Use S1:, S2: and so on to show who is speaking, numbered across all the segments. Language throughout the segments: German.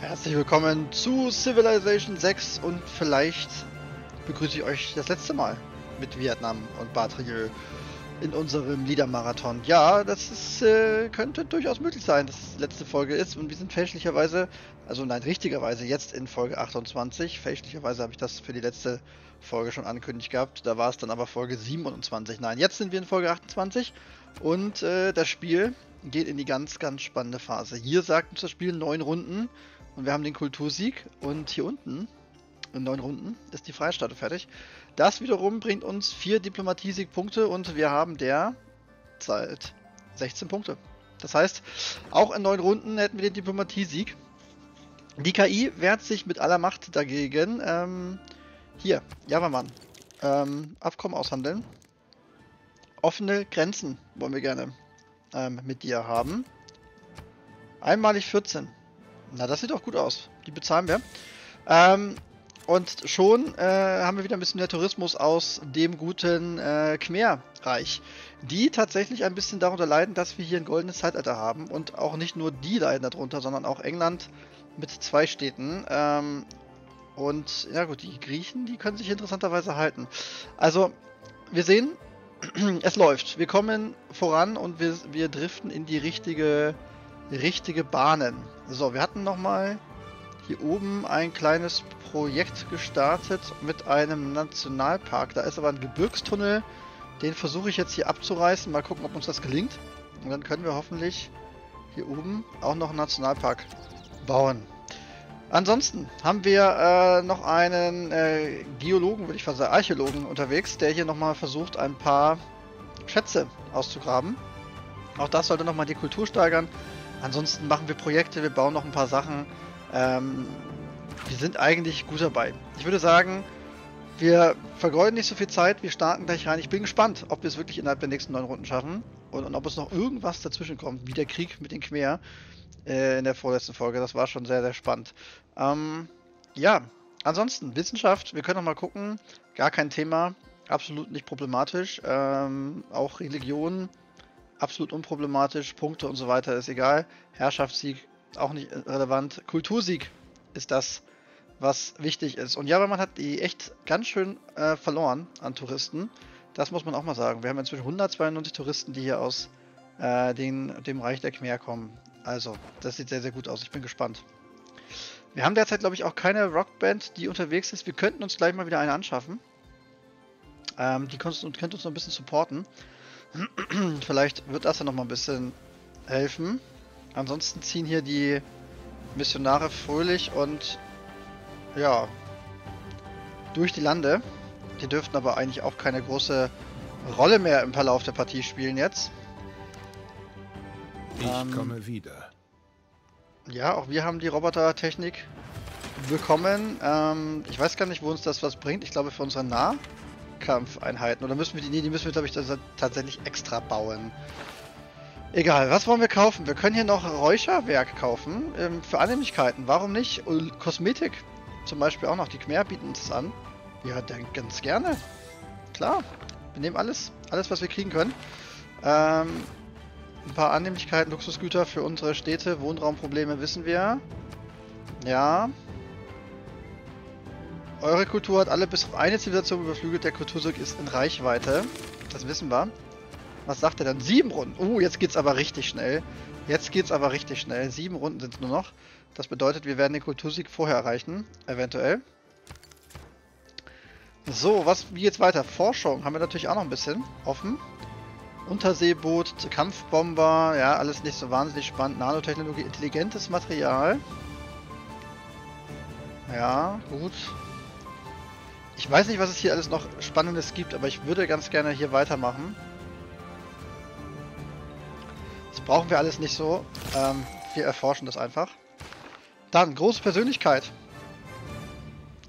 S1: Herzlich willkommen zu Civilization 6 und vielleicht begrüße ich euch das letzte Mal mit Vietnam und Batrieux in unserem Liedermarathon. Ja, das ist, äh, könnte durchaus möglich sein, dass es die letzte Folge ist und wir sind fälschlicherweise, also nein, richtigerweise jetzt in Folge 28. Fälschlicherweise habe ich das für die letzte Folge schon angekündigt gehabt. Da war es dann aber Folge 27. Nein, jetzt sind wir in Folge 28 und äh, das Spiel geht in die ganz, ganz spannende Phase. Hier sagt uns das Spiel neun Runden und wir haben den Kultursieg und hier unten in neun Runden ist die Freistadt fertig. Das wiederum bringt uns vier Diplomatie-Siegpunkte und wir haben derzeit 16 Punkte. Das heißt, auch in neun Runden hätten wir den Diplomatie-Sieg. Die KI wehrt sich mit aller Macht dagegen. Ähm, hier, Javaman. Ähm, Abkommen aushandeln. Offene Grenzen wollen wir gerne ähm, mit dir haben. Einmalig 14. Na, das sieht doch gut aus. Die bezahlen wir. Ähm, und schon äh, haben wir wieder ein bisschen der Tourismus aus dem guten äh, Khmer-Reich, die tatsächlich ein bisschen darunter leiden, dass wir hier ein goldenes Zeitalter haben. Und auch nicht nur die leiden darunter, sondern auch England mit zwei Städten. Ähm, und ja gut, die Griechen, die können sich interessanterweise halten. Also, wir sehen, es läuft. Wir kommen voran und wir, wir driften in die richtige, richtige Bahnen. So, wir hatten nochmal hier oben ein kleines Projekt gestartet mit einem Nationalpark. Da ist aber ein Gebirgstunnel. Den versuche ich jetzt hier abzureißen. Mal gucken, ob uns das gelingt. Und dann können wir hoffentlich hier oben auch noch einen Nationalpark bauen. Ansonsten haben wir äh, noch einen äh, Geologen, würde ich fast sagen, Archäologen unterwegs, der hier nochmal versucht, ein paar Schätze auszugraben. Auch das sollte nochmal die Kultur steigern. Ansonsten machen wir Projekte, wir bauen noch ein paar Sachen. Ähm, wir sind eigentlich gut dabei. Ich würde sagen, wir vergeuden nicht so viel Zeit, wir starten gleich rein. Ich bin gespannt, ob wir es wirklich innerhalb der nächsten neun Runden schaffen und, und ob es noch irgendwas dazwischen kommt, wie der Krieg mit den Khmer äh, in der vorletzten Folge. Das war schon sehr, sehr spannend. Ähm, ja, ansonsten Wissenschaft, wir können noch mal gucken. Gar kein Thema, absolut nicht problematisch. Ähm, auch Religion, absolut unproblematisch. Punkte und so weiter ist egal. Herrschaftssieg, auch nicht relevant. Kultursieg ist das, was wichtig ist. Und ja, man hat die echt ganz schön äh, verloren an Touristen. Das muss man auch mal sagen. Wir haben inzwischen 192 Touristen, die hier aus äh, den, dem Reich der Khmer kommen. Also, das sieht sehr, sehr gut aus. Ich bin gespannt. Wir haben derzeit, glaube ich, auch keine Rockband, die unterwegs ist. Wir könnten uns gleich mal wieder eine anschaffen. Ähm, die könnte uns noch ein bisschen supporten. Vielleicht wird das ja noch mal ein bisschen helfen. Ansonsten ziehen hier die Missionare fröhlich und ja durch die Lande. Die dürften aber eigentlich auch keine große Rolle mehr im Verlauf der Partie spielen jetzt.
S2: Ich ähm, komme wieder.
S1: Ja, auch wir haben die Robotertechnik bekommen. Ähm, ich weiß gar nicht, wo uns das was bringt. Ich glaube für unsere Nahkampfeinheiten. Oder müssen wir die, nee, die müssen wir, glaube ich, tatsächlich extra bauen. Egal, was wollen wir kaufen? Wir können hier noch Räucherwerk kaufen. Ähm, für Annehmlichkeiten. Warum nicht? Und Kosmetik zum Beispiel auch noch. Die Khmer bieten uns das an. Ja, dann ganz gerne. Klar. Wir nehmen alles. Alles, was wir kriegen können. Ähm, ein paar Annehmlichkeiten, Luxusgüter für unsere Städte. Wohnraumprobleme wissen wir. Ja. Eure Kultur hat alle bis auf eine Zivilisation überflügelt. Der Kulturzug ist in Reichweite. Das wissen wir. Was sagt er dann? Sieben Runden. Oh, uh, jetzt geht's aber richtig schnell. Jetzt geht's aber richtig schnell. Sieben Runden sind nur noch. Das bedeutet, wir werden den Kultursieg vorher erreichen. Eventuell. So, was, wie geht's weiter? Forschung haben wir natürlich auch noch ein bisschen offen. Unterseeboot, Kampfbomber, ja, alles nicht so wahnsinnig spannend. Nanotechnologie, intelligentes Material. Ja, gut. Ich weiß nicht, was es hier alles noch Spannendes gibt, aber ich würde ganz gerne hier weitermachen. Das brauchen wir alles nicht so. Ähm, wir erforschen das einfach. Dann, große Persönlichkeit.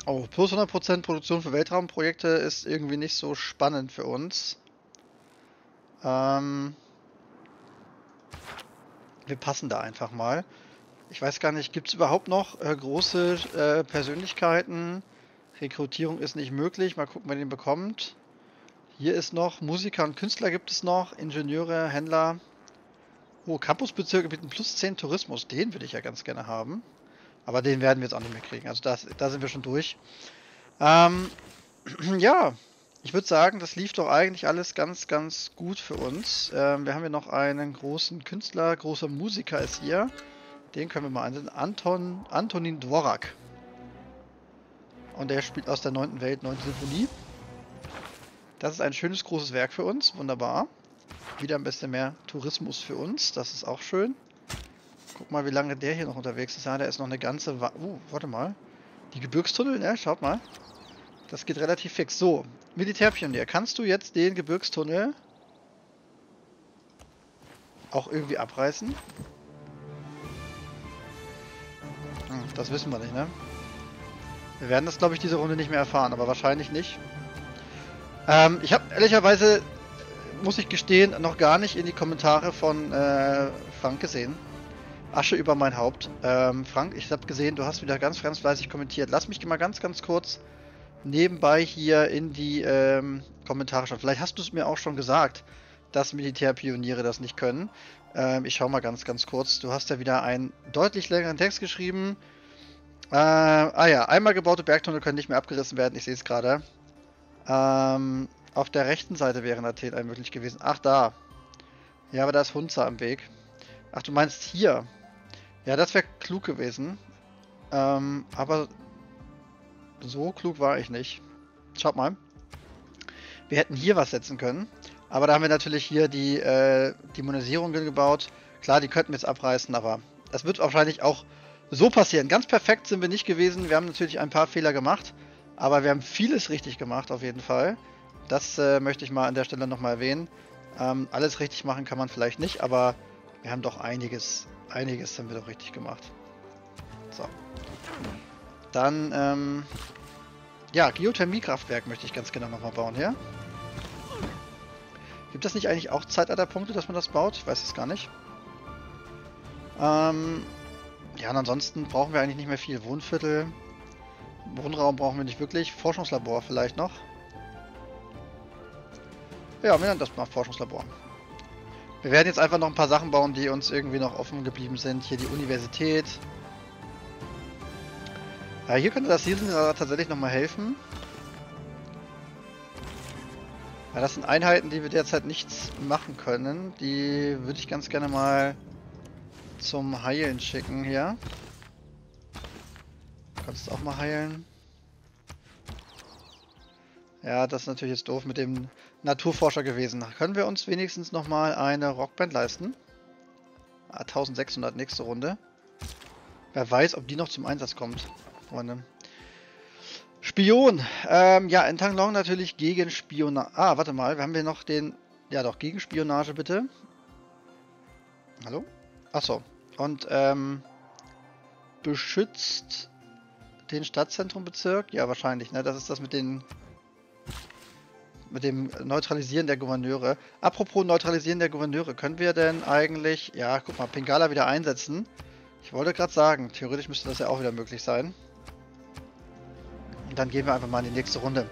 S1: Oh, plus 100% Produktion für Weltraumprojekte ist irgendwie nicht so spannend für uns. Ähm, wir passen da einfach mal. Ich weiß gar nicht, gibt es überhaupt noch äh, große äh, Persönlichkeiten? Rekrutierung ist nicht möglich. Mal gucken, wer den bekommt. Hier ist noch Musiker und Künstler gibt es noch. Ingenieure, Händler. Oh, Campusbezirke bieten plus 10 Tourismus. Den würde ich ja ganz gerne haben. Aber den werden wir jetzt auch nicht mehr kriegen. Also das, da sind wir schon durch. Ähm, ja, ich würde sagen, das lief doch eigentlich alles ganz, ganz gut für uns. Ähm, wir haben hier noch einen großen Künstler, großer Musiker ist hier. Den können wir mal ansehen. Anton, Antonin Dvorak. Und der spielt aus der 9. Welt, 9. Symphonie. Das ist ein schönes, großes Werk für uns. Wunderbar. Wieder ein bisschen mehr Tourismus für uns. Das ist auch schön. Guck mal, wie lange der hier noch unterwegs ist. Ja, der ist noch eine ganze... Wa uh, warte mal. Die Gebirgstunnel, ne? Schaut mal. Das geht relativ fix. So, Militärpionier, kannst du jetzt den Gebirgstunnel auch irgendwie abreißen? Hm, das wissen wir nicht, ne? Wir werden das, glaube ich, diese Runde nicht mehr erfahren, aber wahrscheinlich nicht. Ähm, ich habe ehrlicherweise, muss ich gestehen, noch gar nicht in die Kommentare von äh, Frank gesehen. Asche über mein Haupt. Ähm, Frank, ich habe gesehen, du hast wieder ganz, ganz fleißig kommentiert. Lass mich mal ganz, ganz kurz nebenbei hier in die ähm, Kommentare schauen. Vielleicht hast du es mir auch schon gesagt, dass Militärpioniere das nicht können. Ähm, ich schaue mal ganz, ganz kurz. Du hast ja wieder einen deutlich längeren Text geschrieben. Äh, ah ja, einmal gebaute Bergtunnel können nicht mehr abgerissen werden. Ich sehe es gerade. Ähm, auf der rechten Seite wäre Athen ein möglich gewesen. Ach, da. Ja, aber da ist Hunza am Weg. Ach, du meinst hier. Ja, das wäre klug gewesen. Ähm, aber so klug war ich nicht. Schaut mal. Wir hätten hier was setzen können. Aber da haben wir natürlich hier die äh, Demonisierung gebaut. Klar, die könnten wir jetzt abreißen, aber das wird wahrscheinlich auch so passieren. Ganz perfekt sind wir nicht gewesen. Wir haben natürlich ein paar Fehler gemacht. Aber wir haben vieles richtig gemacht, auf jeden Fall. Das äh, möchte ich mal an der Stelle nochmal erwähnen. Ähm, alles richtig machen kann man vielleicht nicht, aber wir haben doch einiges, einiges haben wir doch richtig gemacht. So. Dann, ähm, ja, Geothermiekraftwerk möchte ich ganz genau nochmal bauen hier. Gibt das nicht eigentlich auch Zeitalterpunkte, dass man das baut? Ich weiß es gar nicht. Ähm, ja, und ansonsten brauchen wir eigentlich nicht mehr viel. Wohnviertel, Wohnraum brauchen wir nicht wirklich. Forschungslabor vielleicht noch. Ja, wir nennen das mal Forschungslabor. Wir werden jetzt einfach noch ein paar Sachen bauen, die uns irgendwie noch offen geblieben sind. Hier die Universität. Ja, hier könnte das Season tatsächlich nochmal helfen. Ja, das sind Einheiten, die wir derzeit nichts machen können. Die würde ich ganz gerne mal zum Heilen schicken hier. Kannst du auch mal heilen. Ja, das ist natürlich jetzt doof mit dem Naturforscher gewesen. Können wir uns wenigstens nochmal eine Rockband leisten? Ah, 1600 nächste Runde. Wer weiß, ob die noch zum Einsatz kommt. Freunde. Spion. Ähm, ja, in Tanglong natürlich gegen Spionage. Ah, warte mal. Wir haben hier noch den... Ja, doch, gegen Spionage bitte. Hallo? Achso. Und, ähm... Beschützt den Stadtzentrumbezirk? Ja, wahrscheinlich, ne? Das ist das mit den... Mit dem Neutralisieren der Gouverneure. Apropos Neutralisieren der Gouverneure. Können wir denn eigentlich... Ja, guck mal, Pingala wieder einsetzen. Ich wollte gerade sagen, theoretisch müsste das ja auch wieder möglich sein. Und dann gehen wir einfach mal in die nächste Runde.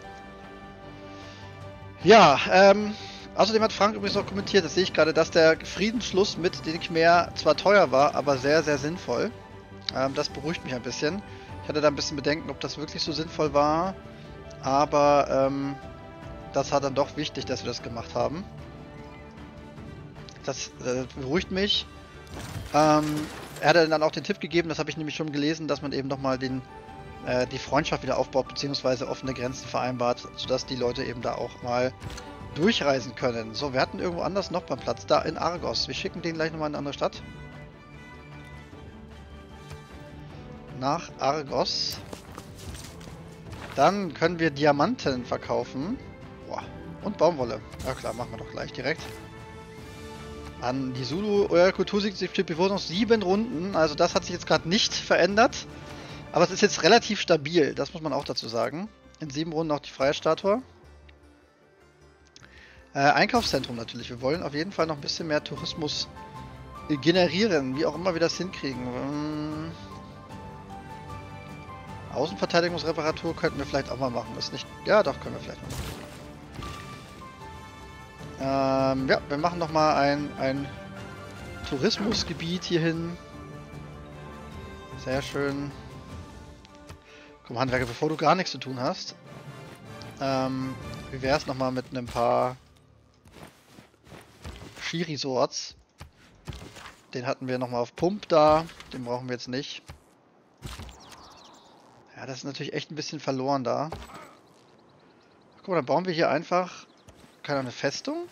S1: Ja, ähm, außerdem hat Frank übrigens noch kommentiert, das sehe ich gerade, dass der Friedensschluss mit den Khmer zwar teuer war, aber sehr, sehr sinnvoll. Ähm, das beruhigt mich ein bisschen. Ich hatte da ein bisschen Bedenken, ob das wirklich so sinnvoll war. Aber ähm, das war dann doch wichtig, dass wir das gemacht haben. Das äh, beruhigt mich. Ähm, er hat dann auch den Tipp gegeben, das habe ich nämlich schon gelesen, dass man eben nochmal den äh, die Freundschaft wieder aufbaut, beziehungsweise offene Grenzen vereinbart, sodass die Leute eben da auch mal durchreisen können. So, wir hatten irgendwo anders noch beim Platz, da in Argos. Wir schicken den gleich nochmal in eine andere Stadt. Nach Argos. Dann können wir Diamanten verkaufen. Boah. Und Baumwolle. Ja klar, machen wir doch gleich direkt. An die Zulu Kultursieg steht bevor noch sieben Runden. Also das hat sich jetzt gerade nicht verändert. Aber es ist jetzt relativ stabil, das muss man auch dazu sagen. In sieben Runden noch die freie Statue. Äh, Einkaufszentrum natürlich. Wir wollen auf jeden Fall noch ein bisschen mehr Tourismus generieren, wie auch immer wir das hinkriegen. Ähm, Außenverteidigungsreparatur könnten wir vielleicht auch mal machen. Ist nicht. Ja, doch, können wir vielleicht mal machen. Ähm, ja, wir machen nochmal ein, ein Tourismusgebiet hierhin. Sehr schön. Komm, Handwerker, bevor du gar nichts zu tun hast. Ähm, wie wäre es nochmal mit einem paar Ski-Resorts? Den hatten wir nochmal auf Pump da. Den brauchen wir jetzt nicht. Ja, das ist natürlich echt ein bisschen verloren da. Guck mal, dann bauen wir hier einfach keine eine Festung.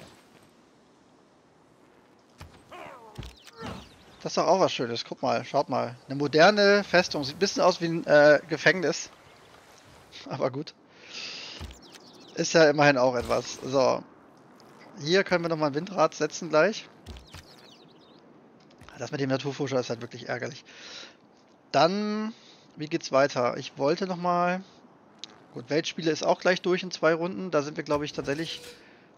S1: Das ist doch auch was Schönes. Guck mal, schaut mal. Eine moderne Festung. Sieht ein bisschen aus wie ein äh, Gefängnis. Aber gut. Ist ja immerhin auch etwas. So. Hier können wir nochmal ein Windrad setzen gleich. Das mit dem Naturfuscher ist halt wirklich ärgerlich. Dann, wie geht's weiter? Ich wollte nochmal... Gut, Weltspiele ist auch gleich durch in zwei Runden. Da sind wir, glaube ich, tatsächlich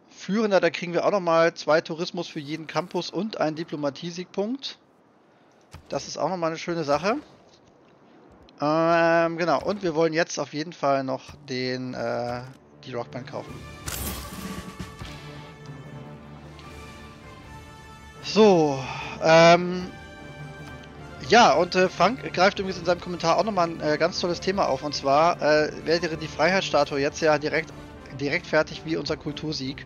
S1: führender. Da kriegen wir auch nochmal zwei Tourismus für jeden Campus und einen Diplomatie-Siegpunkt. Das ist auch nochmal eine schöne Sache. Ähm, genau, und wir wollen jetzt auf jeden Fall noch den, äh, die Rockband kaufen. So, ähm, ja, und äh, Frank greift übrigens in seinem Kommentar auch nochmal ein äh, ganz tolles Thema auf. Und zwar äh, wäre die Freiheitsstatue jetzt ja direkt, direkt fertig wie unser Kultursieg.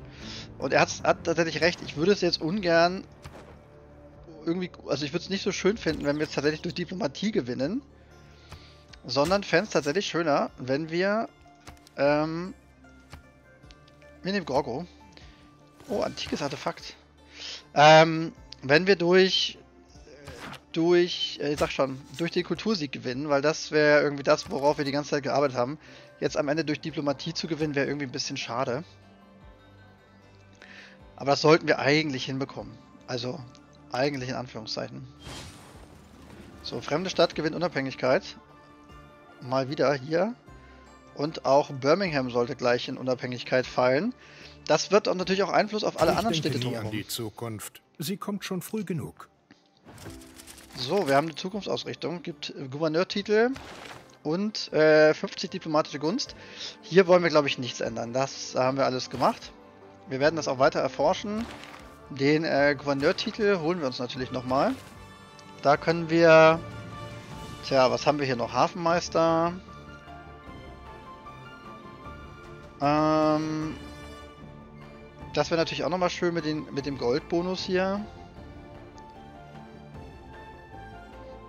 S1: Und er hat, tatsächlich recht, ich würde es jetzt ungern irgendwie, also ich würde es nicht so schön finden, wenn wir jetzt tatsächlich durch Diplomatie gewinnen, sondern fände es tatsächlich schöner, wenn wir, ähm, wir nehmen Gorgo. Oh, antikes Artefakt. Ähm, wenn wir durch, durch, äh, ich sag schon, durch den Kultursieg gewinnen, weil das wäre irgendwie das, worauf wir die ganze Zeit gearbeitet haben. Jetzt am Ende durch Diplomatie zu gewinnen, wäre irgendwie ein bisschen schade. Aber das sollten wir eigentlich hinbekommen. Also, eigentlich in Anführungszeichen. So, fremde Stadt gewinnt Unabhängigkeit. Mal wieder hier. Und auch Birmingham sollte gleich in Unabhängigkeit fallen. Das wird natürlich auch Einfluss auf alle
S2: ich
S1: anderen
S2: denke
S1: Städte
S2: nie
S1: drumherum.
S2: an die Zukunft. Sie kommt schon früh genug.
S1: So, wir haben eine Zukunftsausrichtung. Gibt äh, Gouverneurtitel und äh, 50 diplomatische Gunst. Hier wollen wir, glaube ich, nichts ändern. Das haben wir alles gemacht. Wir werden das auch weiter erforschen. Den äh, Gouverneurtitel holen wir uns natürlich nochmal. Da können wir... Tja, was haben wir hier noch? Hafenmeister. Ähm, das wäre natürlich auch nochmal schön mit, den, mit dem Goldbonus hier.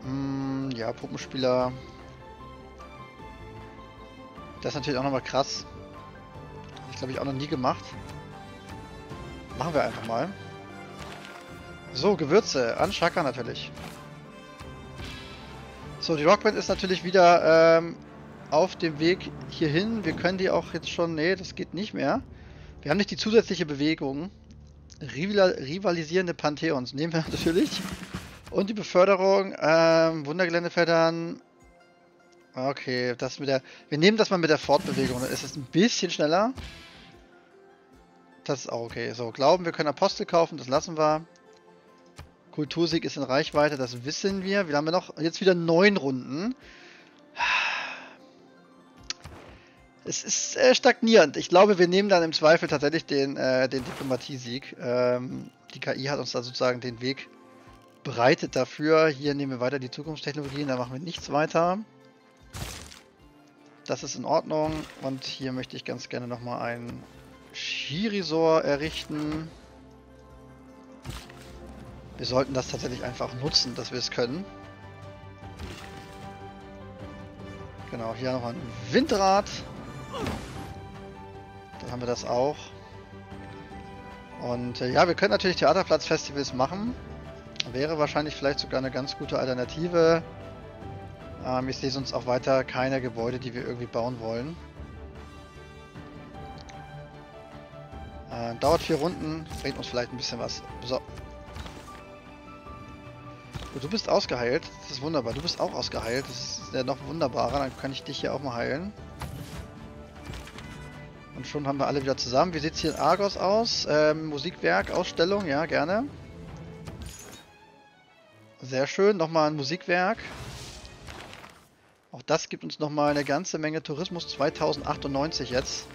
S1: Mm, ja, Puppenspieler. Das ist natürlich auch nochmal krass. Hab ich glaube ich auch noch nie gemacht. Machen wir einfach mal. So, Gewürze. An Shaka natürlich. So, die Rockband ist natürlich wieder ähm, auf dem Weg hierhin. Wir können die auch jetzt schon... Nee, das geht nicht mehr. Wir haben nicht die zusätzliche Bewegung. Rival rivalisierende Pantheons nehmen wir natürlich. Und die Beförderung, ähm, Wundergeländefeldern. Okay, das mit der... Wir nehmen das mal mit der Fortbewegung, dann ist es ein bisschen schneller. Das ist auch okay. So, glauben, wir können Apostel kaufen, das lassen wir. Kultursieg ist in Reichweite, das wissen wir. Wir haben ja noch jetzt wieder neun Runden. Es ist äh, stagnierend. Ich glaube, wir nehmen dann im Zweifel tatsächlich den, äh, den Diplomatiesieg. Ähm, die KI hat uns da sozusagen den Weg bereitet dafür. Hier nehmen wir weiter die Zukunftstechnologien, da machen wir nichts weiter. Das ist in Ordnung. Und hier möchte ich ganz gerne nochmal ein Skiresort errichten. Wir sollten das tatsächlich einfach nutzen, dass wir es können. Genau, hier nochmal ein Windrad. Dann haben wir das auch. Und äh, ja, wir können natürlich Theaterplatzfestivals machen. Wäre wahrscheinlich vielleicht sogar eine ganz gute Alternative. Ähm, ich sehe sonst auch weiter keine Gebäude, die wir irgendwie bauen wollen. Äh, dauert vier Runden, bringt uns vielleicht ein bisschen was. So. Du bist ausgeheilt. Das ist wunderbar. Du bist auch ausgeheilt. Das ist ja noch wunderbarer. Dann kann ich dich hier auch mal heilen. Und schon haben wir alle wieder zusammen. Wie sieht es hier in Argos aus? Ähm, Musikwerk, Ausstellung, ja, gerne. Sehr schön, nochmal ein Musikwerk. Auch das gibt uns nochmal eine ganze Menge Tourismus. 2098 jetzt.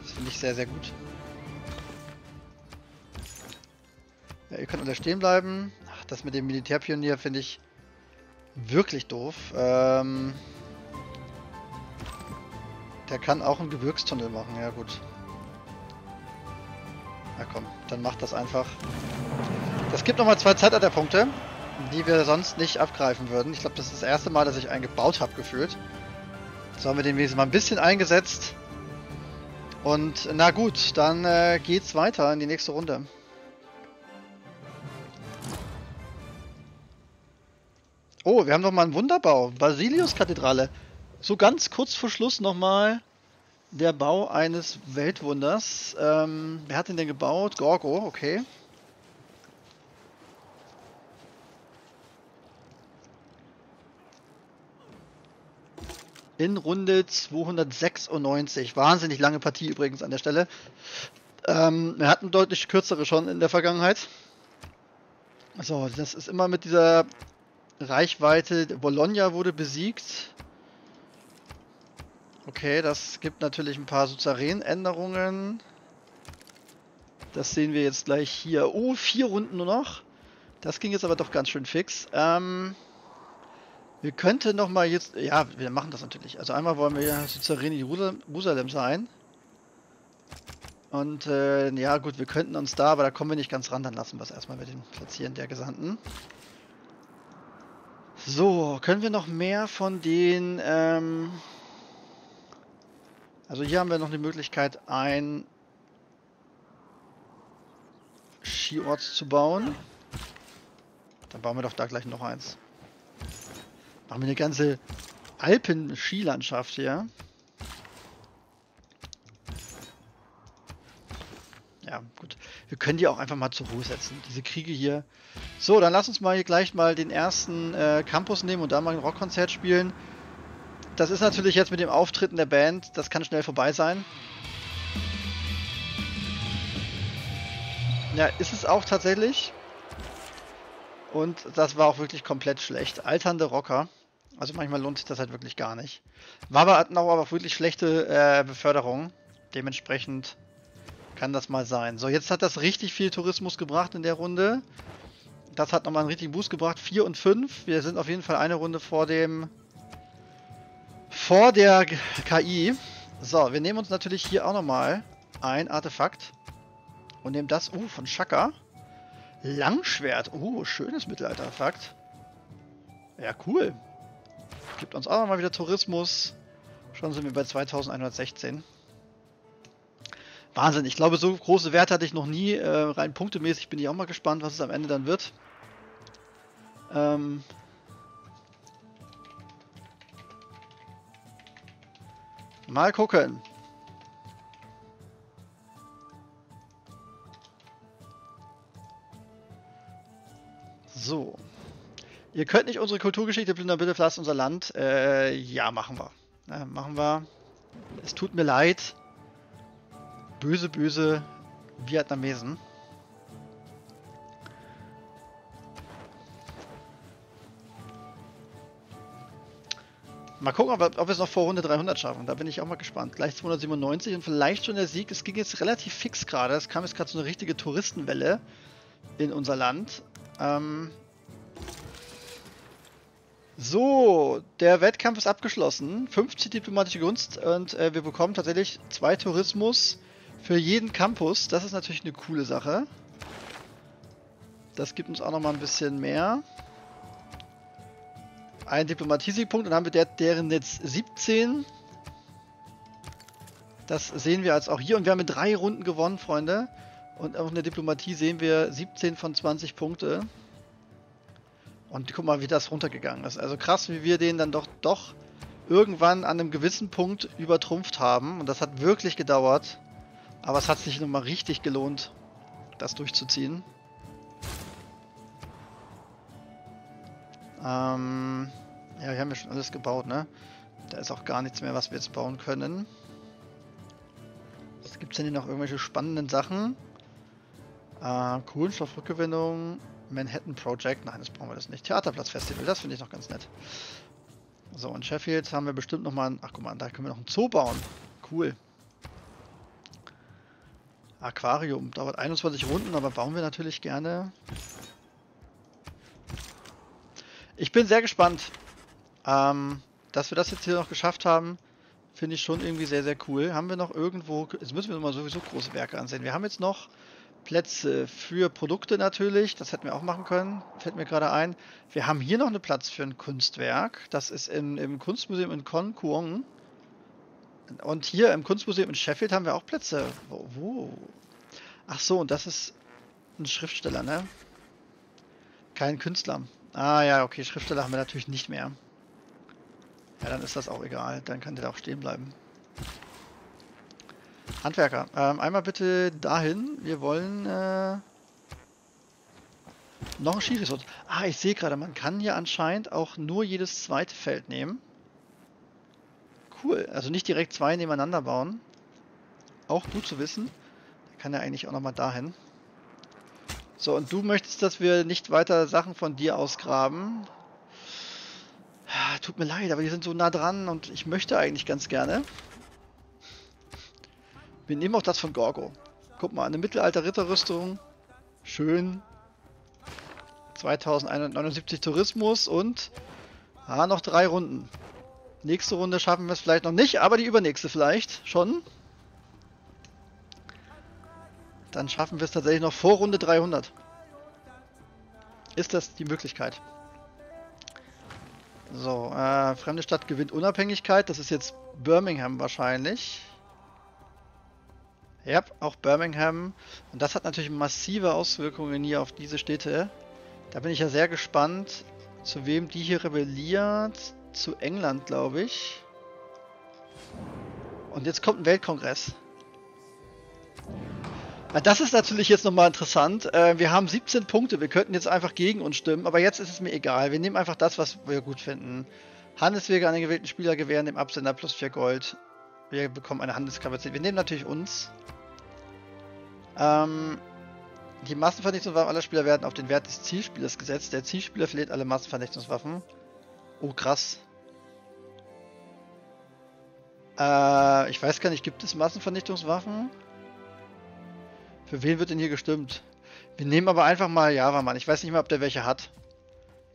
S1: Das finde ich sehr, sehr gut. Ja, ihr könnt alle stehen bleiben. Ach, das mit dem Militärpionier finde ich wirklich doof. Ähm, der kann auch einen Gebirgstunnel machen, ja gut. Na komm, dann macht das einfach. Das gibt nochmal zwei Zeitalterpunkte, die wir sonst nicht abgreifen würden. Ich glaube, das ist das erste Mal, dass ich einen gebaut habe, gefühlt. So haben wir den wenigstens mal ein bisschen eingesetzt. Und na gut, dann äh, geht's weiter in die nächste Runde. Oh, wir haben noch mal einen Wunderbau. Basilius-Kathedrale. So ganz kurz vor Schluss nochmal der Bau eines Weltwunders. Ähm, wer hat den denn gebaut? Gorgo, okay. In Runde 296. Wahnsinnig lange Partie übrigens an der Stelle. Ähm, wir hatten deutlich kürzere schon in der Vergangenheit. So, das ist immer mit dieser Reichweite. Bologna wurde besiegt. Okay, das gibt natürlich ein paar Suzerän-Änderungen. Das sehen wir jetzt gleich hier. Oh, vier Runden nur noch. Das ging jetzt aber doch ganz schön fix. Ähm, wir könnten noch mal jetzt... Ja, wir machen das natürlich. Also einmal wollen wir Suzerän Jerusalem sein. Und äh, ja gut, wir könnten uns da, aber da kommen wir nicht ganz ran. Dann lassen wir es erstmal mit dem Platzieren der Gesandten. So, können wir noch mehr von den... Ähm also hier haben wir noch die Möglichkeit, ein Skiort zu bauen. Dann bauen wir doch da gleich noch eins. Machen wir eine ganze Alpen-Skilandschaft hier. Ja, gut. Wir können die auch einfach mal zur Ruhe setzen. Diese Kriege hier. So, dann lass uns mal hier gleich mal den ersten äh, Campus nehmen und da mal ein Rockkonzert spielen. Das ist natürlich jetzt mit dem Auftritten der Band, das kann schnell vorbei sein. Ja, ist es auch tatsächlich. Und das war auch wirklich komplett schlecht. Alternde Rocker. Also manchmal lohnt sich das halt wirklich gar nicht. Aber hatten auch aber wirklich schlechte äh, Beförderung. Dementsprechend kann das mal sein. So, jetzt hat das richtig viel Tourismus gebracht in der Runde. Das hat nochmal einen richtigen Boost gebracht. 4 und 5. Wir sind auf jeden Fall eine Runde vor dem vor der KI. So, wir nehmen uns natürlich hier auch nochmal ein Artefakt. Und nehmen das, uh, von Shaka. Langschwert, uh, schönes Mittelalterartefakt. Ja, cool. Gibt uns auch nochmal wieder Tourismus. Schon sind wir bei 2116. Wahnsinn, ich glaube, so große Werte hatte ich noch nie. Äh, rein punktemäßig bin ich auch mal gespannt, was es am Ende dann wird. Ähm, Mal gucken. So. Ihr könnt nicht unsere Kulturgeschichte plündern, bitte verlasst unser Land. Äh, ja, machen wir. Ja, machen wir. Es tut mir leid. Böse, böse Vietnamesen. Mal gucken, ob, wir es noch vor Runde 300 schaffen. Da bin ich auch mal gespannt. Gleich 297 und vielleicht schon der Sieg. Es ging jetzt relativ fix gerade. Es kam jetzt gerade so eine richtige Touristenwelle in unser Land. Ähm so, der Wettkampf ist abgeschlossen. 50 diplomatische Gunst und äh, wir bekommen tatsächlich zwei Tourismus für jeden Campus. Das ist natürlich eine coole Sache. Das gibt uns auch noch mal ein bisschen mehr einen Diplomatie-Siegpunkt. Dann haben wir der, deren jetzt 17. Das sehen wir als auch hier. Und wir haben in drei Runden gewonnen, Freunde. Und auch in der Diplomatie sehen wir 17 von 20 Punkte. Und guck mal, wie das runtergegangen ist. Also krass, wie wir den dann doch, doch irgendwann an einem gewissen Punkt übertrumpft haben. Und das hat wirklich gedauert. Aber es hat sich nochmal richtig gelohnt, das durchzuziehen. Ähm, ja, wir haben ja schon alles gebaut, ne? Da ist auch gar nichts mehr, was wir jetzt bauen können. Was gibt es denn hier noch irgendwelche spannenden Sachen? Äh, Kohlenstoffrückgewinnung, Manhattan Project. Nein, das brauchen wir das nicht. Theaterplatzfestival, das finde ich noch ganz nett. So, in Sheffield haben wir bestimmt nochmal. Ach, guck mal, da können wir noch ein Zoo bauen. Cool. Aquarium. Dauert 21 Runden, aber bauen wir natürlich gerne. Ich bin sehr gespannt. Ähm, dass wir das jetzt hier noch geschafft haben, finde ich schon irgendwie sehr, sehr cool. Haben wir noch irgendwo, jetzt müssen wir mal sowieso große Werke ansehen. Wir haben jetzt noch Plätze für Produkte natürlich, das hätten wir auch machen können, fällt mir gerade ein. Wir haben hier noch einen Platz für ein Kunstwerk, das ist in, im Kunstmuseum in Kon Kuong. Und hier im Kunstmuseum in Sheffield haben wir auch Plätze. Wo? wo? Ach so, und das ist ein Schriftsteller, ne? Kein Künstler. Ah ja, okay, Schriftsteller haben wir natürlich nicht mehr. Ja, dann ist das auch egal. Dann kann der da auch stehen bleiben. Handwerker, ähm, einmal bitte dahin. Wir wollen äh, noch ein Skiresort. Ah, ich sehe gerade, man kann hier anscheinend auch nur jedes zweite Feld nehmen. Cool. Also nicht direkt zwei nebeneinander bauen. Auch gut zu wissen. Da kann er eigentlich auch nochmal dahin. So, und du möchtest, dass wir nicht weiter Sachen von dir ausgraben. Tut mir leid, aber die sind so nah dran und ich möchte eigentlich ganz gerne. Wir nehmen auch das von Gorgo. Guck mal, eine Mittelalter-Ritterrüstung. Schön. 2179 Tourismus und ah, noch drei Runden. Nächste Runde schaffen wir es vielleicht noch nicht, aber die übernächste vielleicht schon. Dann schaffen wir es tatsächlich noch vor Runde 300. Ist das die Möglichkeit? So, äh, fremde Stadt gewinnt Unabhängigkeit. Das ist jetzt Birmingham wahrscheinlich. Ja, auch Birmingham. Und das hat natürlich massive Auswirkungen hier auf diese Städte. Da bin ich ja sehr gespannt, zu wem die hier rebelliert. Zu England, glaube ich. Und jetzt kommt ein Weltkongress. Das ist natürlich jetzt nochmal interessant. Äh, wir haben 17 Punkte. Wir könnten jetzt einfach gegen uns stimmen, aber jetzt ist es mir egal. Wir nehmen einfach das, was wir gut finden. Handelswege an den gewählten Spieler gewähren dem Absender plus 4 Gold. Wir bekommen eine Handelskapazität. Wir nehmen natürlich uns. Ähm, die Massenvernichtungswaffen aller Spieler werden auf den Wert des Zielspielers gesetzt. Der Zielspieler verliert alle Massenvernichtungswaffen. Oh, krass. Äh, ich weiß gar nicht, gibt es Massenvernichtungswaffen? Für wen wird denn hier gestimmt? Wir nehmen aber einfach mal Java-Mann. Ich weiß nicht mehr, ob der welche hat.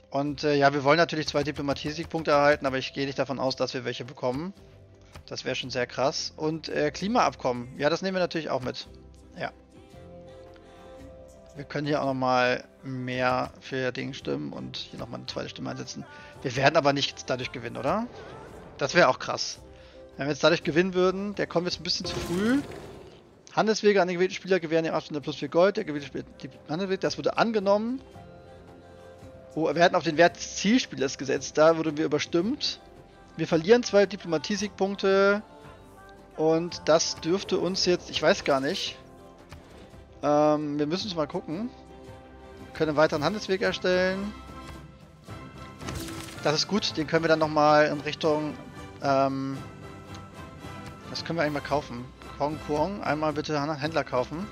S1: Und äh, ja, wir wollen natürlich zwei Diplomatie-Siegpunkte erhalten, aber ich gehe nicht davon aus, dass wir welche bekommen. Das wäre schon sehr krass. Und äh, Klimaabkommen. Ja, das nehmen wir natürlich auch mit. Ja. Wir können hier auch nochmal mehr für Dinge stimmen und hier nochmal eine zweite Stimme einsetzen. Wir werden aber nicht dadurch gewinnen, oder? Das wäre auch krass. Wenn wir jetzt dadurch gewinnen würden, der kommt jetzt ein bisschen zu früh. Handelswege an den gewählten Spieler gewähren dem Abstand plus 4 Gold. Der gewählte Spieler, die Handelswege, das wurde angenommen. Oh, wir hatten auf den Wert des Zielspielers gesetzt. Da wurden wir überstimmt. Wir verlieren zwei Diplomatie-Siegpunkte. Und das dürfte uns jetzt, ich weiß gar nicht. Ähm, wir müssen es mal gucken. Wir können einen weiteren Handelsweg erstellen. Das ist gut, den können wir dann nochmal in Richtung... Ähm, das können wir eigentlich mal kaufen. Hong Kong, einmal bitte Händler kaufen.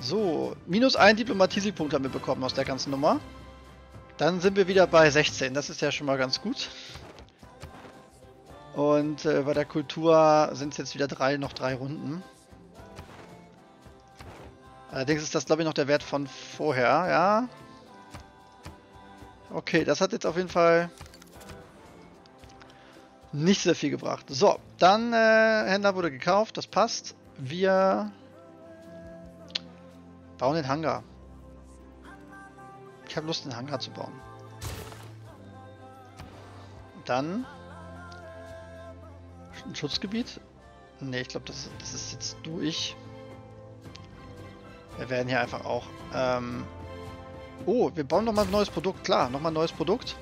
S1: So, minus ein Diplomatie-Siegpunkt haben wir bekommen aus der ganzen Nummer. Dann sind wir wieder bei 16, das ist ja schon mal ganz gut. Und äh, bei der Kultur sind es jetzt wieder drei, noch drei Runden. Allerdings ist das, glaube ich, noch der Wert von vorher, ja. Okay, das hat jetzt auf jeden Fall nicht sehr viel gebracht. So, dann äh, Händler wurde gekauft, das passt. Wir bauen den Hangar. Ich habe Lust, den Hangar zu bauen. Dann ein Schutzgebiet. Ne, ich glaube, das, das, ist jetzt durch. Wir werden hier einfach auch... Ähm oh, wir bauen nochmal ein neues Produkt. Klar, nochmal ein neues Produkt.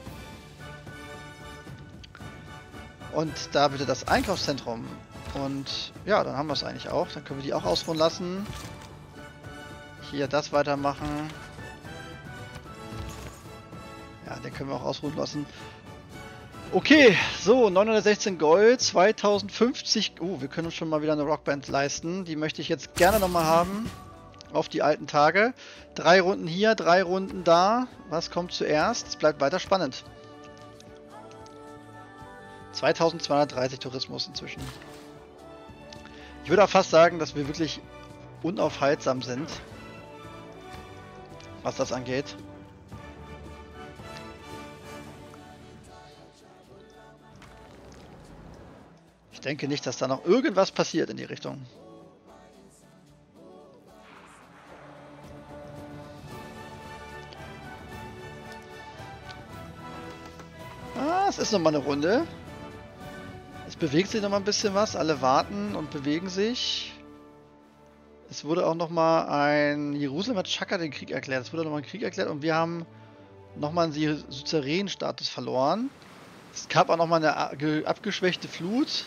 S1: Und da bitte das Einkaufszentrum. Und ja, dann haben wir es eigentlich auch. Dann können wir die auch ausruhen lassen. Hier das weitermachen. Ja, den können wir auch ausruhen lassen. Okay, so, 916 Gold, 2050... Oh, wir können uns schon mal wieder eine Rockband leisten. Die möchte ich jetzt gerne nochmal haben. Auf die alten Tage. Drei Runden hier, drei Runden da. Was kommt zuerst? Es bleibt weiter spannend. 2230 Tourismus inzwischen. Ich würde auch fast sagen, dass wir wirklich unaufhaltsam sind, was das angeht. Ich denke nicht, dass da noch irgendwas passiert in die Richtung. Ah, es ist nochmal eine Runde. Bewegt sich nochmal ein bisschen was. Alle warten und bewegen sich. Es wurde auch nochmal ein Jerusalemer Chaka den Krieg erklärt. Es wurde nochmal ein Krieg erklärt und wir haben nochmal einen Suzerän-Status verloren. Es gab auch nochmal eine abgeschwächte Flut.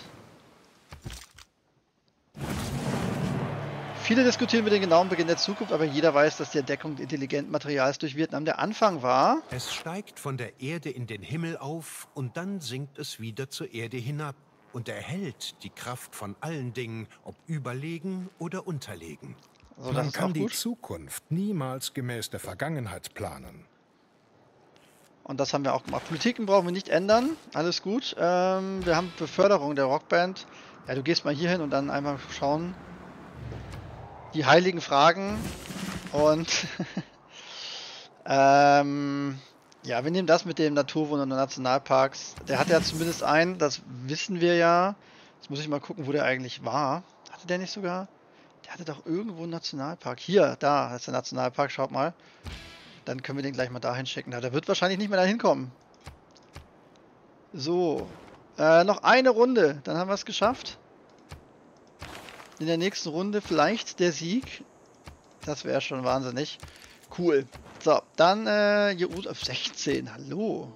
S1: Viele diskutieren über den genauen Beginn der Zukunft, aber jeder weiß, dass die Entdeckung intelligenten Materials durch Vietnam der Anfang war.
S2: Es steigt von der Erde in den Himmel auf und dann sinkt es wieder zur Erde hinab und erhält die Kraft von allen Dingen, ob überlegen oder unterlegen. Also Man kann die Zukunft niemals gemäß der Vergangenheit planen.
S1: Und das haben wir auch gemacht. Politiken brauchen wir nicht ändern. Alles gut. Ähm, wir haben Beförderung der Rockband. Ja, du gehst mal hier hin und dann einmal schauen. Die heiligen Fragen. Und ähm, ja, wir nehmen das mit dem Naturwunder und Nationalparks. Der hat ja zumindest einen, das wissen wir ja. Jetzt muss ich mal gucken, wo der eigentlich war. Hatte der nicht sogar? Der hatte doch irgendwo einen Nationalpark. Hier, da ist der Nationalpark, schaut mal. Dann können wir den gleich mal dahin schicken. Der wird wahrscheinlich nicht mehr dahin kommen. So. Äh, noch eine Runde. Dann haben wir es geschafft. In der nächsten Runde vielleicht der Sieg. Das wäre schon wahnsinnig. Cool. So, dann äh, auf 16. Hallo.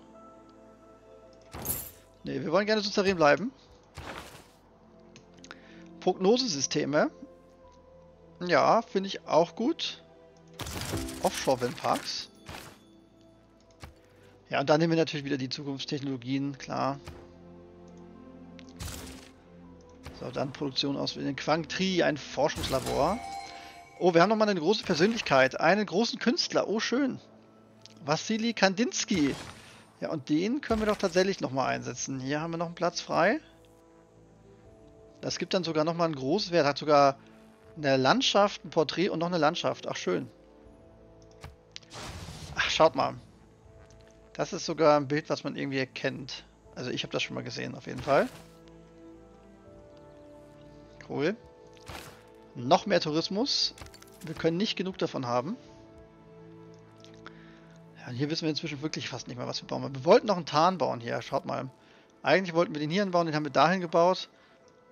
S1: Ne, wir wollen gerne souverän bleiben. Prognosesysteme. Ja, finde ich auch gut. Offshore-Windparks. Ja, und dann nehmen wir natürlich wieder die Zukunftstechnologien, klar. So, dann Produktion aus den Quang-Tri, ein Forschungslabor. Oh, wir haben nochmal eine große Persönlichkeit, einen großen Künstler. Oh, schön. Wassili Kandinsky. Ja, und den können wir doch tatsächlich nochmal einsetzen. Hier haben wir noch einen Platz frei. Das gibt dann sogar nochmal einen großen Wert. Hat sogar eine Landschaft, ein Porträt und noch eine Landschaft. Ach, schön. Ach, schaut mal. Das ist sogar ein Bild, was man irgendwie erkennt. Also ich habe das schon mal gesehen, auf jeden Fall. Cool. Noch mehr Tourismus. Wir können nicht genug davon haben. Ja, hier wissen wir inzwischen wirklich fast nicht mehr, was wir bauen. Wir wollten noch einen Tarn bauen hier. Schaut mal. Eigentlich wollten wir den hier bauen, den haben wir dahin gebaut.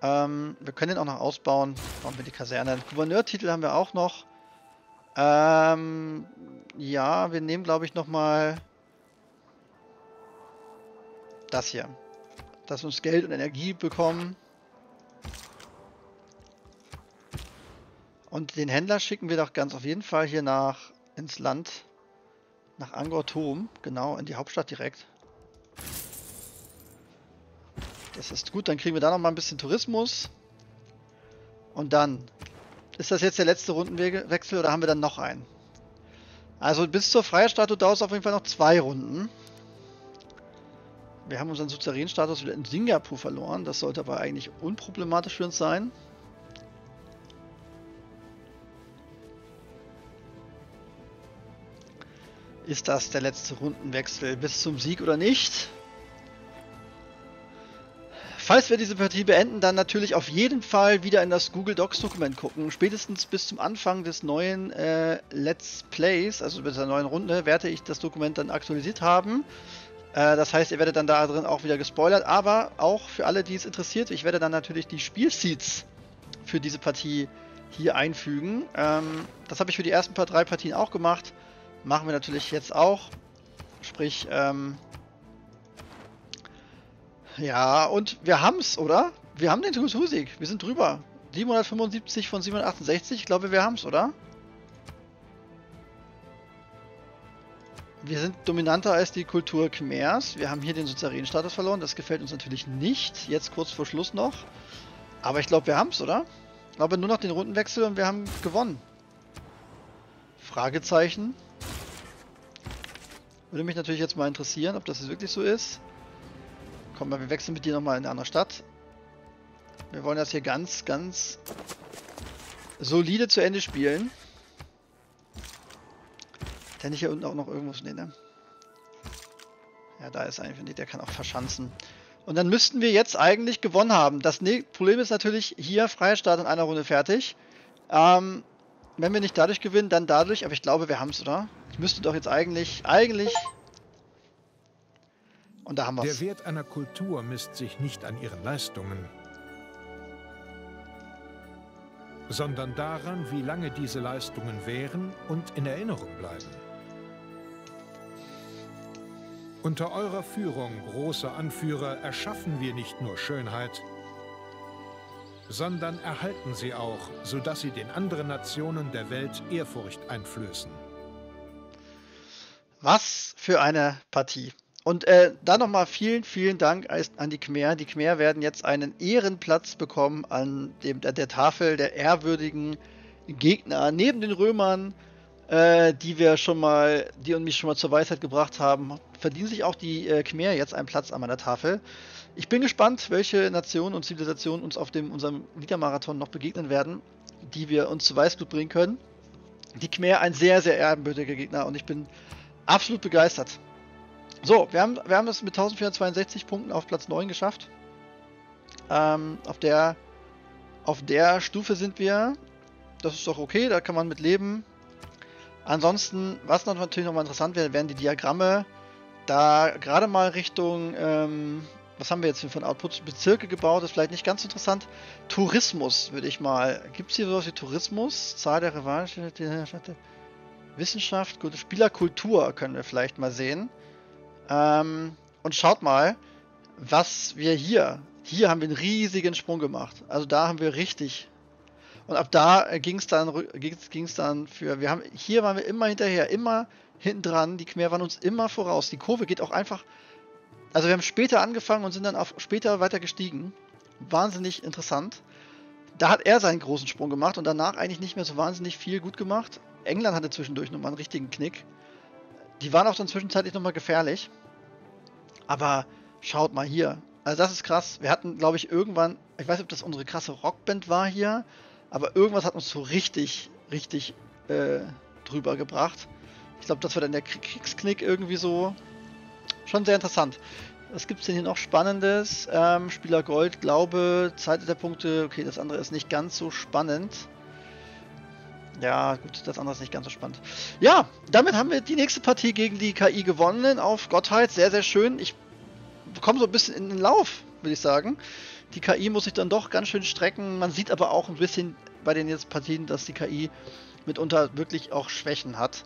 S1: Ähm, wir können den auch noch ausbauen. Bauen wir die Kaserne. Gouverneurtitel haben wir auch noch. Ähm, ja, wir nehmen, glaube ich, nochmal das hier. Dass wir uns Geld und Energie bekommen. Und den Händler schicken wir doch ganz auf jeden Fall hier nach ins Land. Nach Angkor Thom. Genau, in die Hauptstadt direkt. Das ist gut, dann kriegen wir da noch mal ein bisschen Tourismus. Und dann ist das jetzt der letzte Rundenwechsel oder haben wir dann noch einen? Also bis zur Freierstatue dauert es auf jeden Fall noch zwei Runden. Wir haben unseren Suzerän-Status wieder in Singapur verloren. Das sollte aber eigentlich unproblematisch für uns sein. Ist das der letzte Rundenwechsel bis zum Sieg oder nicht? Falls wir diese Partie beenden, dann natürlich auf jeden Fall wieder in das Google Docs Dokument gucken. Spätestens bis zum Anfang des neuen äh, Let's Plays, also bis zur neuen Runde, werde ich das Dokument dann aktualisiert haben. Äh, das heißt, ihr werdet dann da drin auch wieder gespoilert. Aber auch für alle, die es interessiert, ich werde dann natürlich die Spielseeds für diese Partie hier einfügen. Ähm, das habe ich für die ersten paar drei Partien auch gemacht. Machen wir natürlich jetzt auch. Sprich, ähm, ja, und wir haben's, oder? Wir haben den Husik. Wir sind drüber. 775 von 768. Ich glaube, wir haben's, oder? Wir sind dominanter als die Kultur Khmers. Wir haben hier den Suzerän-Status verloren. Das gefällt uns natürlich nicht. Jetzt kurz vor Schluss noch. Aber ich glaube, wir haben's, oder? Ich glaube, nur noch den Rundenwechsel und wir haben gewonnen. Fragezeichen. Würde mich natürlich jetzt mal interessieren, ob das wirklich so ist. Komm mal, wir wechseln mit dir nochmal in eine andere Stadt. Wir wollen das hier ganz, ganz solide zu Ende spielen. Kann ich hier unten auch noch irgendwas... Nee, ne? Ja, da ist eigentlich... Nee, der kann auch verschanzen. Und dann müssten wir jetzt eigentlich gewonnen haben. Das ne Problem ist natürlich hier, freier Start in einer Runde fertig. Ähm, wenn wir nicht dadurch gewinnen, dann dadurch. Aber ich glaube, wir haben es, oder? Ich müsste doch jetzt eigentlich, eigentlich... Und da haben wir
S2: Der Wert einer Kultur misst sich nicht an ihren Leistungen, sondern daran, wie lange diese Leistungen währen und in Erinnerung bleiben. Unter eurer Führung, großer Anführer, erschaffen wir nicht nur Schönheit, sondern erhalten sie auch, sodass sie den anderen Nationen der Welt Ehrfurcht einflößen.
S1: Was für eine Partie. Und äh, dann nochmal vielen, vielen Dank an die Khmer. Die Khmer werden jetzt einen Ehrenplatz bekommen an dem, der Tafel der ehrwürdigen Gegner. Neben den Römern, äh, die wir schon mal, die und mich schon mal zur Weisheit gebracht haben, verdienen sich auch die äh, Khmer jetzt einen Platz an meiner Tafel. Ich bin gespannt, welche Nationen und Zivilisationen uns auf dem, unserem Liedermarathon noch begegnen werden, die wir uns zu Weißblut bringen können. Die Khmer ein sehr, sehr ehrwürdiger Gegner und ich bin absolut begeistert. So, wir haben, wir haben es mit 1462 Punkten auf Platz 9 geschafft. Ähm, auf, der, auf der Stufe sind wir. Das ist doch okay, da kann man mit leben. Ansonsten, was natürlich nochmal interessant wäre, wären die Diagramme. Da gerade mal Richtung, ähm, was haben wir jetzt für Output? Bezirke gebaut, ist vielleicht nicht ganz interessant. Tourismus würde ich mal. Gibt es hier sowas wie Tourismus? Zahl der Revanche, Wissenschaft, gute Spielerkultur können wir vielleicht mal sehen. Ähm, und schaut mal, was wir hier, hier haben wir einen riesigen Sprung gemacht. Also da haben wir richtig. Und ab da ging es dann, ging's dann für, wir haben, hier waren wir immer hinterher, immer hinten dran. Die Khmer waren uns immer voraus. Die Kurve geht auch einfach, also wir haben später angefangen und sind dann auf später weiter gestiegen. Wahnsinnig interessant. Da hat er seinen großen Sprung gemacht und danach eigentlich nicht mehr so wahnsinnig viel gut gemacht. England hatte zwischendurch nochmal einen richtigen Knick. Die waren auch dann zwischenzeitlich nochmal gefährlich. Aber schaut mal hier. Also das ist krass. Wir hatten, glaube ich, irgendwann, ich weiß nicht, ob das unsere krasse Rockband war hier, aber irgendwas hat uns so richtig, richtig äh, drüber gebracht. Ich glaube, das war dann der Kriegsknick irgendwie so. Schon sehr interessant. Was gibt es denn hier noch Spannendes? Ähm, Spieler Gold, Glaube, Zeit der Punkte. Okay, das andere ist nicht ganz so spannend. Ja, gut, das andere ist nicht ganz so spannend. Ja, damit haben wir die nächste Partie gegen die KI gewonnen auf Gottheit. Sehr, sehr schön. Ich komme so ein bisschen in den Lauf, würde ich sagen. Die KI muss sich dann doch ganz schön strecken. Man sieht aber auch ein bisschen bei den jetzt Partien, dass die KI mitunter wirklich auch Schwächen hat.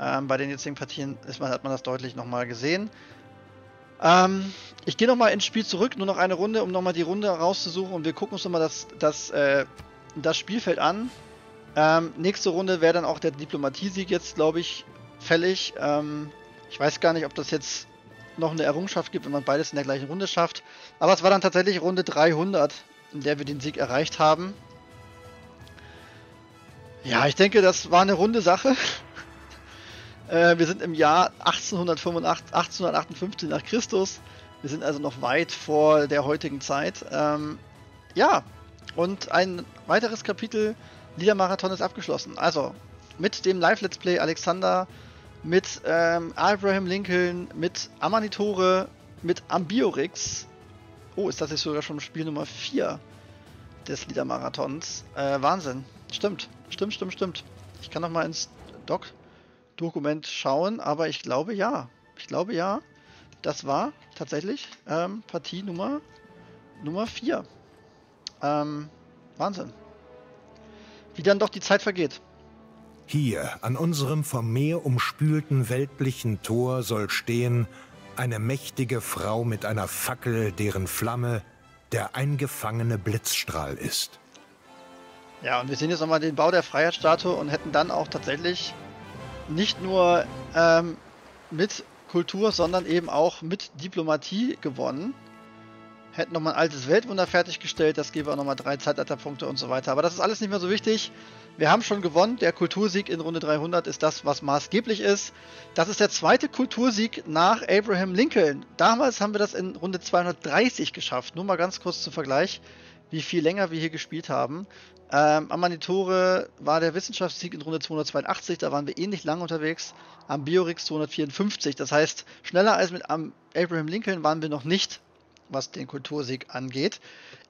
S1: Ähm, bei den jetzigen Partien man, hat man das deutlich nochmal gesehen. Ähm, ich gehe nochmal ins Spiel zurück, nur noch eine Runde, um nochmal die Runde rauszusuchen und wir gucken uns nochmal das, das, äh, das Spielfeld an. Ähm, nächste Runde wäre dann auch der Diplomatiesieg jetzt, glaube ich, fällig. Ähm, ich weiß gar nicht, ob das jetzt noch eine Errungenschaft gibt, wenn man beides in der gleichen Runde schafft. Aber es war dann tatsächlich Runde 300, in der wir den Sieg erreicht haben. Ja, ich denke, das war eine runde Sache. äh, wir sind im Jahr 1885, 1858 nach Christus. Wir sind also noch weit vor der heutigen Zeit. Ähm, ja, und ein weiteres Kapitel Liedermarathon ist abgeschlossen. Also mit dem Live-Let's Play Alexander, mit ähm, Abraham Lincoln, mit Amanitore, mit Ambiorix. Oh, ist das jetzt sogar schon Spiel Nummer 4 des Liedermarathons? Äh, Wahnsinn. Stimmt, stimmt, stimmt, stimmt. Ich kann noch mal ins Doc-Dokument schauen, aber ich glaube ja. Ich glaube ja. Das war tatsächlich ähm, Partie Nummer, Nummer 4. Ähm, Wahnsinn wie dann doch die Zeit vergeht.
S2: Hier, an unserem vom Meer umspülten weltlichen Tor soll stehen eine mächtige Frau mit einer Fackel, deren Flamme der eingefangene Blitzstrahl ist.
S1: Ja, und wir sehen jetzt nochmal den Bau der Freiheitsstatue und hätten dann auch tatsächlich nicht nur ähm, mit Kultur, sondern eben auch mit Diplomatie gewonnen hätten nochmal ein altes Weltwunder fertiggestellt, das gäbe auch nochmal drei Zeitalterpunkte und so weiter. Aber das ist alles nicht mehr so wichtig. Wir haben schon gewonnen. Der Kultursieg in Runde 300 ist das, was maßgeblich ist. Das ist der zweite Kultursieg nach Abraham Lincoln. Damals haben wir das in Runde 230 geschafft. Nur mal ganz kurz zum Vergleich, wie viel länger wir hier gespielt haben. Ähm, Amanitore war der Wissenschaftssieg in Runde 282, da waren wir ähnlich lang unterwegs. Am Biorix 254, das heißt, schneller als mit Abraham Lincoln waren wir noch nicht was den Kultursieg angeht.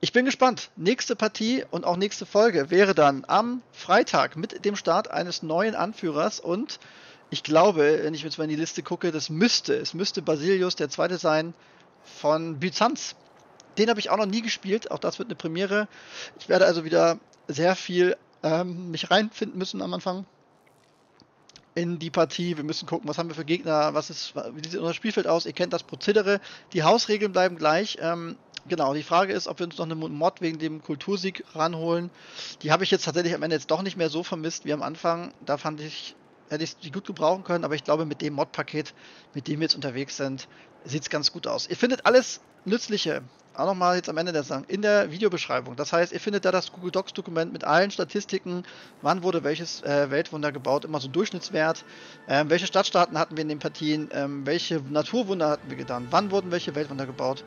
S1: Ich bin gespannt. Nächste Partie und auch nächste Folge wäre dann am Freitag mit dem Start eines neuen Anführers und ich glaube, wenn ich jetzt mal in die Liste gucke, das müsste, es müsste Basilius der zweite sein von Byzanz. Den habe ich auch noch nie gespielt, auch das wird eine Premiere. Ich werde also wieder sehr viel ähm, mich reinfinden müssen am Anfang in die Partie. Wir müssen gucken, was haben wir für Gegner, was ist, wie sieht unser Spielfeld aus. Ihr kennt das Prozedere. Die Hausregeln bleiben gleich. Ähm, genau, die Frage ist, ob wir uns noch eine Mod wegen dem Kultursieg ranholen. Die habe ich jetzt tatsächlich am Ende jetzt doch nicht mehr so vermisst wie am Anfang. Da fand ich, hätte ich die gut gebrauchen können, aber ich glaube, mit dem Mod-Paket, mit dem wir jetzt unterwegs sind, sieht es ganz gut aus. Ihr findet alles Nützliche auch nochmal jetzt am Ende der Sache, in der Videobeschreibung. Das heißt, ihr findet da das Google Docs Dokument mit allen Statistiken, wann wurde welches äh, Weltwunder gebaut, immer so Durchschnittswert, ähm, welche Stadtstaaten hatten wir in den Partien, ähm, welche Naturwunder hatten wir getan, wann wurden welche Weltwunder gebaut,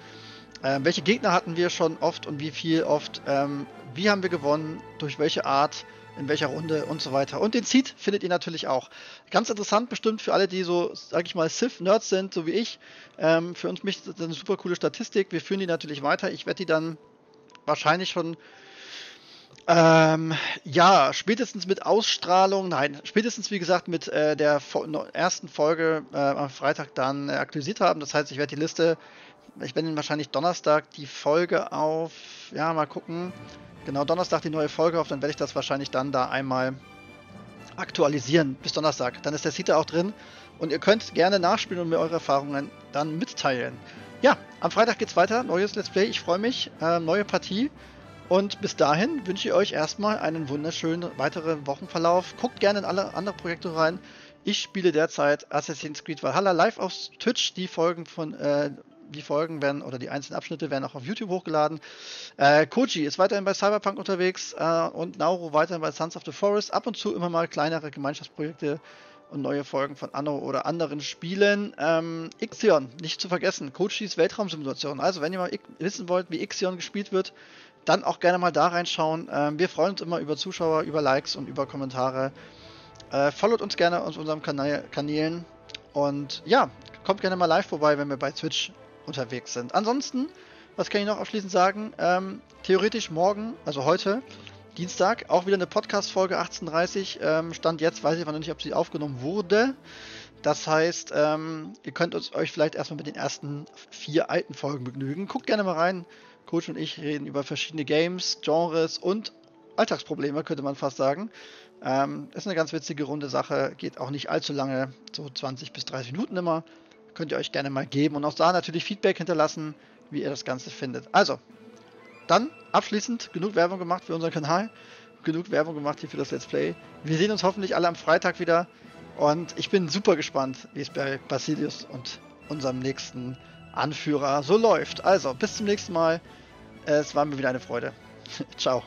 S1: ähm, welche Gegner hatten wir schon oft und wie viel oft, ähm, wie haben wir gewonnen, durch welche Art, in welcher Runde und so weiter. Und den Seed findet ihr natürlich auch. Ganz interessant bestimmt für alle, die so, sag ich mal, Civ-Nerds sind, so wie ich. Ähm, für uns mich das eine super coole Statistik. Wir führen die natürlich weiter. Ich werde die dann wahrscheinlich schon ähm, ja, spätestens mit Ausstrahlung, nein, spätestens wie gesagt mit äh, der ersten Folge äh, am Freitag dann äh, aktualisiert haben. Das heißt, ich werde die Liste, ich werde wahrscheinlich Donnerstag die Folge auf, ja, mal gucken, Genau, Donnerstag die neue Folge auf, dann werde ich das wahrscheinlich dann da einmal aktualisieren bis Donnerstag. Dann ist der Seater auch drin und ihr könnt gerne nachspielen und mir eure Erfahrungen dann mitteilen. Ja, am Freitag geht's weiter, neues Let's Play, ich freue mich, äh, neue Partie. Und bis dahin wünsche ich euch erstmal einen wunderschönen weiteren Wochenverlauf. Guckt gerne in alle anderen Projekte rein. Ich spiele derzeit Assassin's Creed Valhalla live auf Twitch. Die Folgen von äh, die Folgen werden oder die einzelnen Abschnitte werden auch auf YouTube hochgeladen. Äh, Koji ist weiterhin bei Cyberpunk unterwegs äh, und Nauru weiterhin bei Sons of the Forest. Ab und zu immer mal kleinere Gemeinschaftsprojekte und neue Folgen von Anno oder anderen Spielen. Ähm, Ixion, nicht zu vergessen, Kochis Weltraumsimulation. Also, wenn ihr mal wissen wollt, wie Ixion gespielt wird, dann auch gerne mal da reinschauen. Ähm, wir freuen uns immer über Zuschauer, über Likes und über Kommentare. Äh, followt uns gerne auf unseren Kanal Kanälen. Und ja, kommt gerne mal live vorbei, wenn wir bei Twitch unterwegs sind. Ansonsten, was kann ich noch abschließend sagen? Ähm, theoretisch morgen, also heute, Dienstag, auch wieder eine Podcast-Folge 18.30 ähm, Stand jetzt, weiß ich noch nicht, ob sie aufgenommen wurde. Das heißt, ähm, ihr könnt uns, euch vielleicht erstmal mit den ersten vier alten Folgen begnügen. Guckt gerne mal rein. Coach und ich reden über verschiedene Games, Genres und Alltagsprobleme, könnte man fast sagen. Ähm, ist eine ganz witzige runde Sache, geht auch nicht allzu lange, so 20 bis 30 Minuten immer. Könnt ihr euch gerne mal geben und auch da natürlich Feedback hinterlassen, wie ihr das Ganze findet. Also, dann abschließend genug Werbung gemacht für unseren Kanal, genug Werbung gemacht hier für das Let's Play. Wir sehen uns hoffentlich alle am Freitag wieder und ich bin super gespannt, wie es bei Basilius und unserem nächsten Anführer so läuft. Also, bis zum nächsten Mal. Es war mir wieder eine Freude. Ciao.